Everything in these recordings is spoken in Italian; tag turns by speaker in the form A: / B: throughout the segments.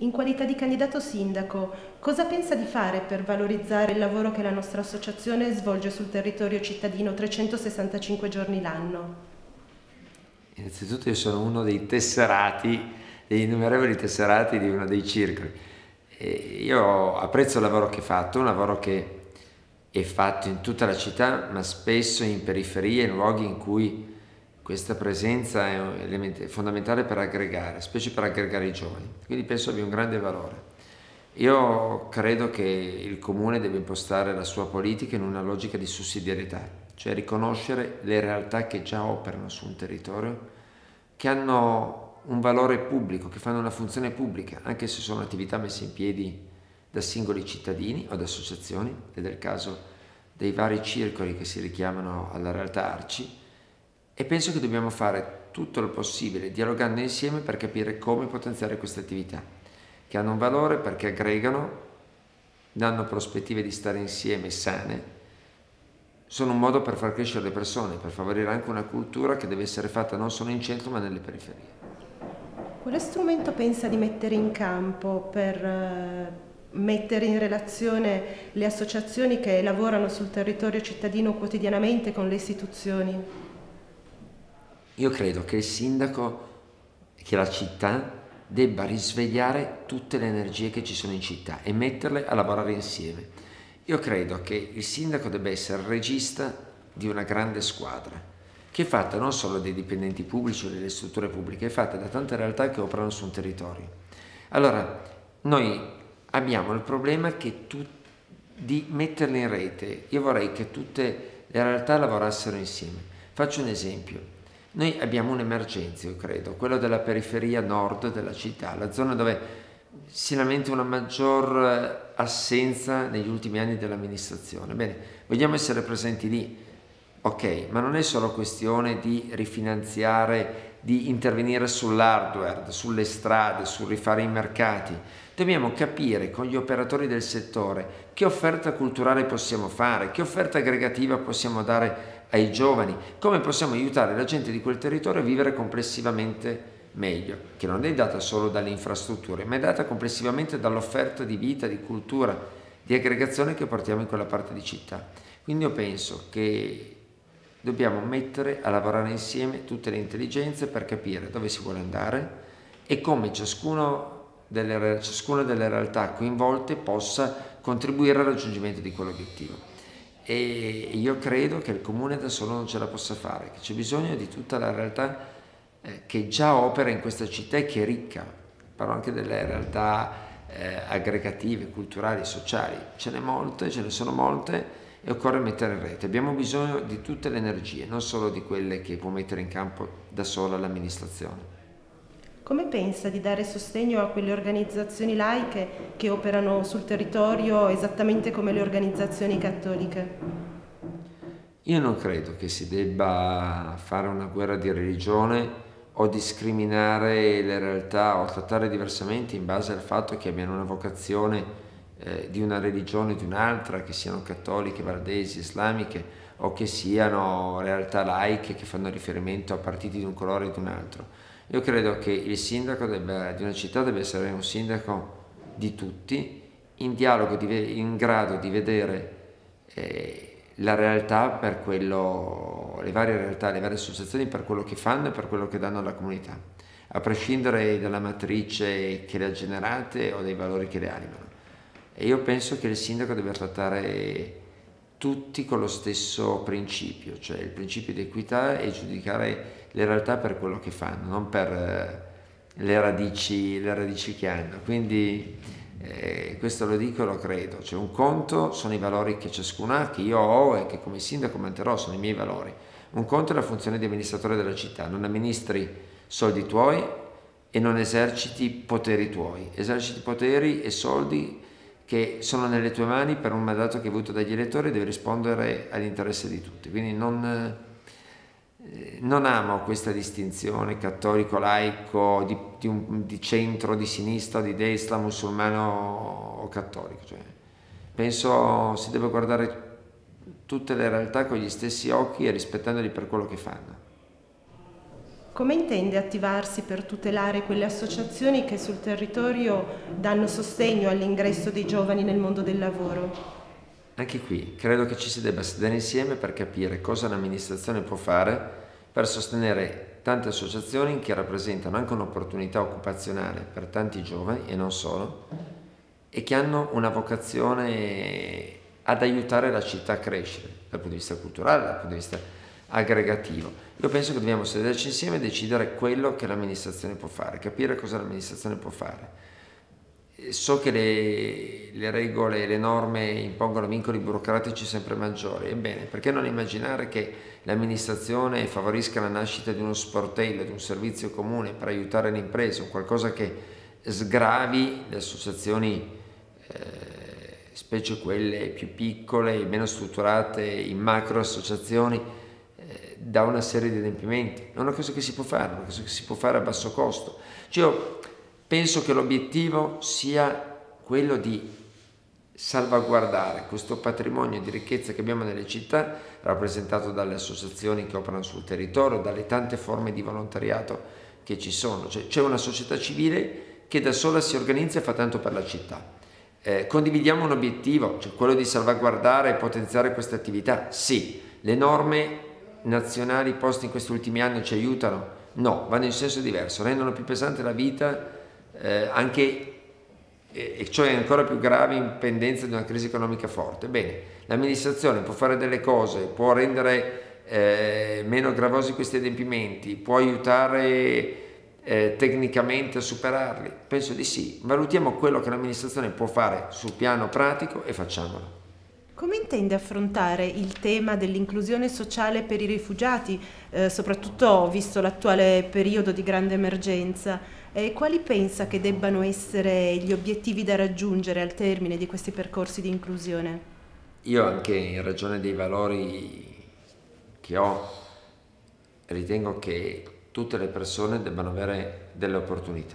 A: In qualità di candidato sindaco, cosa pensa di fare per valorizzare il lavoro che la nostra associazione svolge sul territorio cittadino 365 giorni l'anno?
B: Innanzitutto io sono uno dei tesserati, degli innumerevoli tesserati di uno dei circoli. E io apprezzo il lavoro che hai fatto, un lavoro che è fatto in tutta la città, ma spesso in periferie, in luoghi in cui questa presenza è fondamentale per aggregare, specie per aggregare i giovani, quindi penso abbia un grande valore. Io credo che il comune deve impostare la sua politica in una logica di sussidiarietà, cioè riconoscere le realtà che già operano su un territorio, che hanno un valore pubblico, che fanno una funzione pubblica, anche se sono attività messe in piedi da singoli cittadini o da associazioni, ed è il caso dei vari circoli che si richiamano alla realtà ARCI, e penso che dobbiamo fare tutto il possibile dialogando insieme per capire come potenziare queste attività, che hanno un valore perché aggregano, danno prospettive di stare insieme sane, sono un modo per far crescere le persone, per favorire anche una cultura che deve essere fatta non solo in centro ma nelle periferie.
A: Quale strumento pensa di mettere in campo per eh, mettere in relazione le associazioni che lavorano sul territorio cittadino quotidianamente con le istituzioni?
B: Io credo che il sindaco, che la città debba risvegliare tutte le energie che ci sono in città e metterle a lavorare insieme. Io credo che il sindaco debba essere il regista di una grande squadra, che è fatta non solo dai dipendenti pubblici o delle strutture pubbliche, è fatta da tante realtà che operano su un territorio. Allora, noi abbiamo il problema tu, di metterle in rete. Io vorrei che tutte le realtà lavorassero insieme. Faccio un esempio. Noi abbiamo un'emergenza, io credo, quello della periferia nord della città, la zona dove si lamenta una maggior eh, assenza negli ultimi anni dell'amministrazione. Bene, vogliamo essere presenti lì, ok, ma non è solo questione di rifinanziare, di intervenire sull'hardware, sulle strade, sul rifare i mercati. Dobbiamo capire con gli operatori del settore che offerta culturale possiamo fare, che offerta aggregativa possiamo dare ai giovani, come possiamo aiutare la gente di quel territorio a vivere complessivamente meglio, che non è data solo dalle infrastrutture, ma è data complessivamente dall'offerta di vita, di cultura, di aggregazione che portiamo in quella parte di città. Quindi io penso che dobbiamo mettere a lavorare insieme tutte le intelligenze per capire dove si vuole andare e come delle, ciascuna delle realtà coinvolte possa contribuire al raggiungimento di quell'obiettivo e io credo che il comune da solo non ce la possa fare, che c'è bisogno di tutta la realtà eh, che già opera in questa città e che è ricca, parlo anche delle realtà eh, aggregative, culturali, sociali, ce ne molte, ce ne sono molte e occorre mettere in rete. Abbiamo bisogno di tutte le energie, non solo di quelle che può mettere in campo da sola l'amministrazione.
A: Come pensa di dare sostegno a quelle organizzazioni laiche che operano sul territorio esattamente come le organizzazioni cattoliche?
B: Io non credo che si debba fare una guerra di religione o discriminare le realtà o trattare diversamente in base al fatto che abbiano una vocazione eh, di una religione o di un'altra, che siano cattoliche, valdesi, islamiche o che siano realtà laiche che fanno riferimento a partiti di un colore o di un altro. Io credo che il sindaco debba, di una città deve essere un sindaco di tutti, in dialogo, in grado di vedere eh, la realtà per quello, le varie realtà, le varie associazioni per quello che fanno e per quello che danno alla comunità, a prescindere dalla matrice che le ha generate o dai valori che le animano. E io penso che il sindaco deve trattare tutti con lo stesso principio, cioè il principio di equità e giudicare le realtà per quello che fanno, non per eh, le, radici, le radici che hanno. Quindi eh, questo lo dico e lo credo. Cioè, un conto sono i valori che ciascuno ha, che io ho e che come sindaco manterrò, sono i miei valori. Un conto è la funzione di amministratore della città, non amministri soldi tuoi e non eserciti poteri tuoi, eserciti poteri e soldi che sono nelle tue mani per un mandato che hai avuto dagli elettori e devi rispondere all'interesse di tutti. Quindi non eh, non amo questa distinzione cattolico-laico di, di, un, di, centro, di sinistra, di destra, musulmano o cattolico. Cioè, penso si deve guardare tutte le realtà con gli stessi occhi e rispettandoli per quello che fanno.
A: Come intende attivarsi per tutelare quelle associazioni che sul territorio danno sostegno all'ingresso dei giovani nel mondo del lavoro?
B: Anche qui credo che ci si debba sedere insieme per capire cosa l'amministrazione può fare per sostenere tante associazioni che rappresentano anche un'opportunità occupazionale per tanti giovani e non solo e che hanno una vocazione ad aiutare la città a crescere dal punto di vista culturale, dal punto di vista aggregativo. Io penso che dobbiamo sederci insieme e decidere quello che l'amministrazione può fare, capire cosa l'amministrazione può fare So che le, le regole le norme impongono vincoli burocratici sempre maggiori, ebbene perché non immaginare che l'amministrazione favorisca la nascita di uno sportello, di un servizio comune per aiutare le imprese, qualcosa che sgravi le associazioni, eh, specie quelle più piccole, meno strutturate, in macro associazioni, da una serie di adempimenti. È una cosa che si può fare, una cosa che si può fare a basso costo. Cioè, Penso che l'obiettivo sia quello di salvaguardare questo patrimonio di ricchezza che abbiamo nelle città, rappresentato dalle associazioni che operano sul territorio, dalle tante forme di volontariato che ci sono. Cioè, c'è una società civile che da sola si organizza e fa tanto per la città. Eh, condividiamo un obiettivo, cioè quello di salvaguardare e potenziare queste attività? Sì. Le norme nazionali poste in questi ultimi anni ci aiutano? No, vanno in senso diverso, rendono più pesante la vita eh, anche e ciò è ancora più grave in pendenza di una crisi economica forte. Bene, l'amministrazione può fare delle cose, può rendere eh, meno gravosi questi adempimenti, può aiutare eh, tecnicamente a superarli? Penso di sì. Valutiamo quello che l'amministrazione può fare sul piano pratico e facciamolo.
A: Come intende affrontare il tema dell'inclusione sociale per i rifugiati, eh, soprattutto visto l'attuale periodo di grande emergenza? E quali pensa che debbano essere gli obiettivi da raggiungere al termine di questi percorsi di inclusione?
B: Io anche in ragione dei valori che ho, ritengo che tutte le persone debbano avere delle opportunità,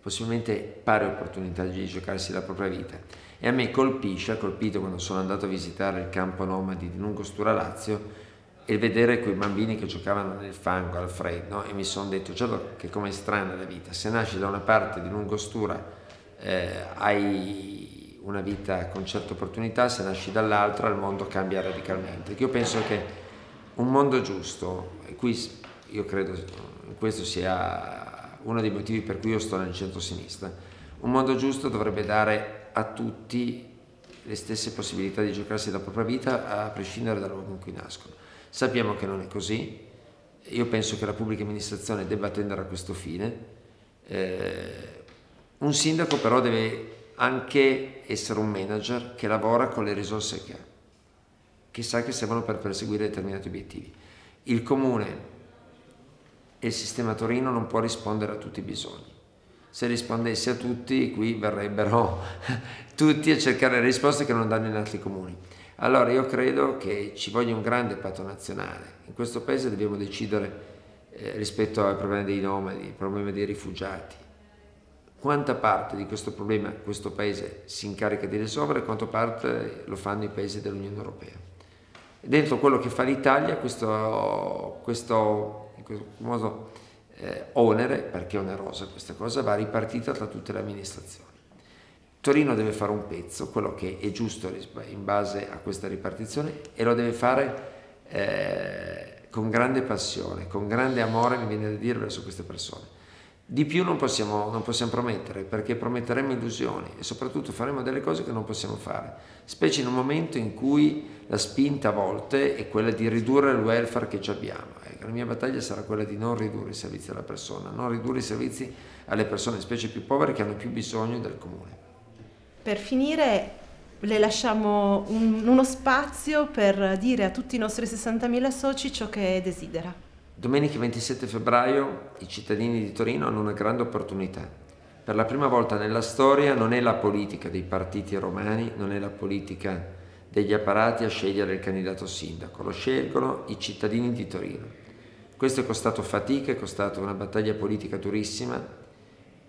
B: possibilmente pari opportunità di giocarsi la propria vita. E a me colpisce, ha colpito quando sono andato a visitare il campo nomadi di Lungostura Lazio, e vedere quei bambini che giocavano nel fango al freddo e mi sono detto certo che come è strana la vita se nasci da una parte di lungostura eh, hai una vita con certe opportunità se nasci dall'altra il mondo cambia radicalmente io penso che un mondo giusto e qui io credo questo sia uno dei motivi per cui io sto nel centro-sinistra un mondo giusto dovrebbe dare a tutti le stesse possibilità di giocarsi la propria vita a prescindere dal luogo in cui nascono Sappiamo che non è così, io penso che la pubblica amministrazione debba tendere a questo fine. Eh, un sindaco però deve anche essere un manager che lavora con le risorse che ha, che sa che servono per perseguire determinati obiettivi. Il comune e il sistema Torino non può rispondere a tutti i bisogni. Se rispondesse a tutti, qui verrebbero tutti a cercare risposte che non danno in altri comuni. Allora io credo che ci voglia un grande patto nazionale. In questo paese dobbiamo decidere eh, rispetto al problema dei nomadi, il problema dei rifugiati, quanta parte di questo problema questo paese si incarica di risolvere e quanta parte lo fanno i paesi dell'Unione Europea. dentro quello che fa l'Italia questo, questo questo modo eh, onere, perché è onerosa questa cosa, va ripartita tra tutte le amministrazioni. Torino deve fare un pezzo, quello che è giusto in base a questa ripartizione e lo deve fare eh, con grande passione, con grande amore, mi viene da dire, verso queste persone. Di più non possiamo, non possiamo promettere perché prometteremo illusioni e soprattutto faremo delle cose che non possiamo fare, specie in un momento in cui la spinta a volte è quella di ridurre il welfare che già abbiamo. Ecco, la mia battaglia sarà quella di non ridurre i servizi alla persona, non ridurre i servizi alle persone, specie più povere, che hanno più bisogno del comune.
A: Per finire le lasciamo un, uno spazio per dire a tutti i nostri 60.000 soci ciò che desidera.
B: Domenica 27 febbraio i cittadini di Torino hanno una grande opportunità. Per la prima volta nella storia non è la politica dei partiti romani, non è la politica degli apparati a scegliere il candidato sindaco, lo scelgono i cittadini di Torino. Questo è costato fatica, è costato una battaglia politica durissima,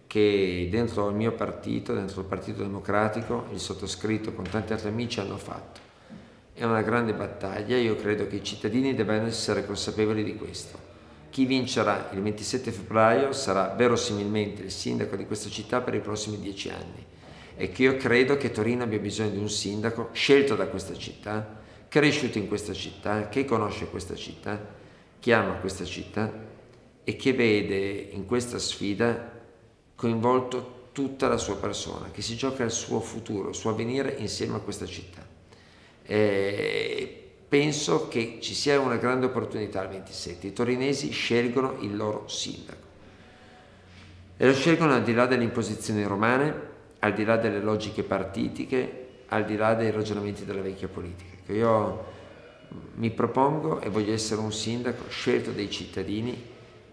B: che dentro il mio partito, dentro il Partito Democratico, il sottoscritto con tanti altri amici hanno fatto. È una grande battaglia, io credo che i cittadini debbano essere consapevoli di questo. chi vincerà il 27 febbraio sarà verosimilmente il sindaco di questa città per i prossimi dieci anni e che io credo che Torino abbia bisogno di un sindaco scelto da questa città, cresciuto in questa città, che conosce questa città, che ama questa città e che vede in questa sfida coinvolto tutta la sua persona, che si gioca il suo futuro, il suo avvenire insieme a questa città. E penso che ci sia una grande opportunità il 27. I torinesi scelgono il loro sindaco e lo scelgono al di là delle imposizioni romane, al di là delle logiche partitiche, al di là dei ragionamenti della vecchia politica. Io mi propongo e voglio essere un sindaco scelto dai cittadini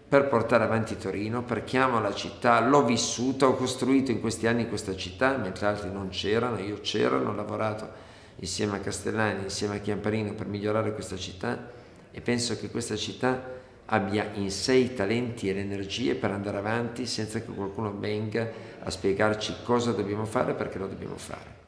B: per portare avanti Torino, perché amo la città, l'ho vissuta, ho costruito in questi anni questa città, mentre altri non c'erano, io c'ero, ho lavorato insieme a Castellani, insieme a Chiamparino per migliorare questa città e penso che questa città abbia in sé i talenti e le energie per andare avanti senza che qualcuno venga a spiegarci cosa dobbiamo fare perché lo dobbiamo fare.